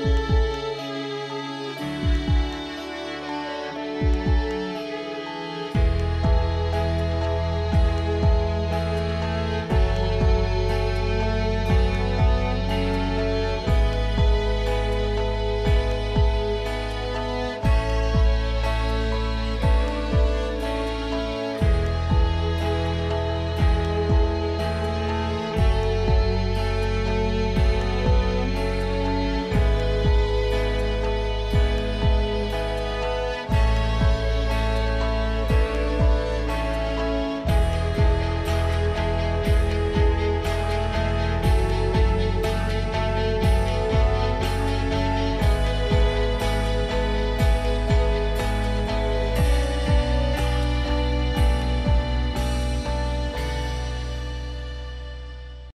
Bye.